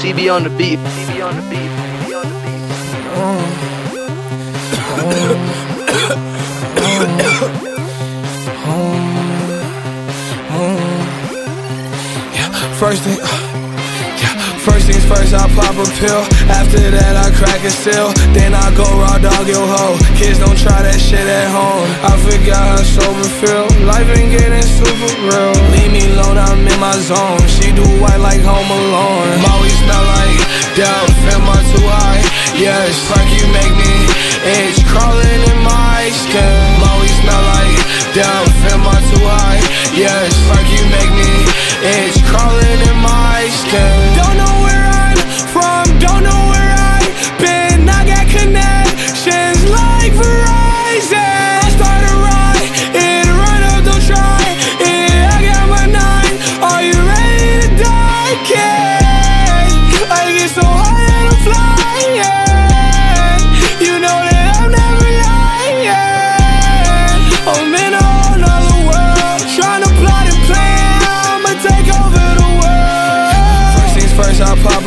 CB on the beat. CB on the beat. First thing. Yeah, first things first, I pop a pill. After that, I crack a seal. Then I go raw dog your hoe. Kids don't try that shit at home. I forgot how sober feel. Life been getting super real. Leave me alone, I'm in my zone. She do white like Home Alone. Like down. Am I too high? Yes, fuck you make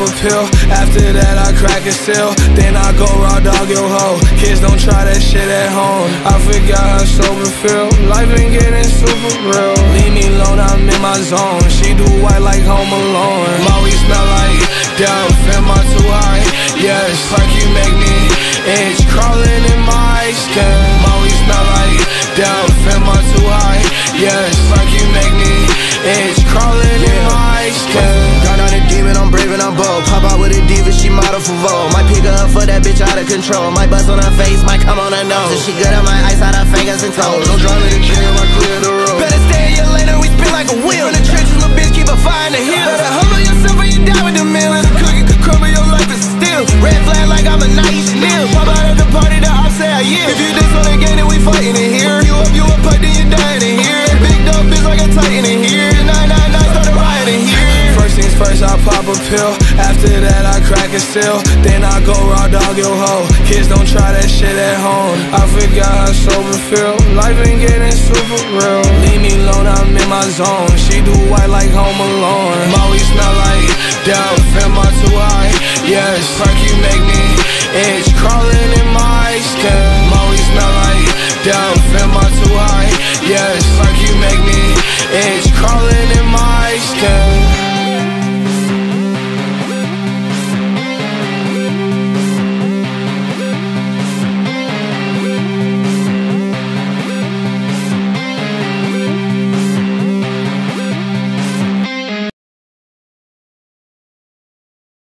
a pill. After that, I crack a seal. Then I go raw dog your hoe. Kids don't try that shit at home. I forgot how sober feel. Life been getting super real. Leave me alone, I'm in my zone. She do white like Home Alone. Always smell like down. Am I too high? Yes, fuck you make me itch. Crawling for Might pick her up for that bitch out of control. Might bust on her face, might come on her nose. If she good, I might ice out her fingers and toes. No drama the gym, I clear the road. Better stay lane or we spin like a wheel. In the trenches, little bitch, keep a fire in the hill. Better humble yourself or you die with the mill. And the cookie could crumble your life is still. Red flag like I'm a nice nil. Pop out at the party, the ops say I yield. If you diss on the game, then we fighting in here. You up, you up, pipe, then you dying in here. Big dog bitch like a titan in here. 999 started rioting here. First things first, I pop a pill. After that, I crack a seal. Then I go raw dog your hoe. Kids don't try that shit at home. I forgot how sober feel. Life been getting super real. Leave me alone, I'm in my zone. She do white like Home Alone. Always smell like down. Am I too high? Yes, fuck you make me itch. Crawling in my skin. Always smell like down.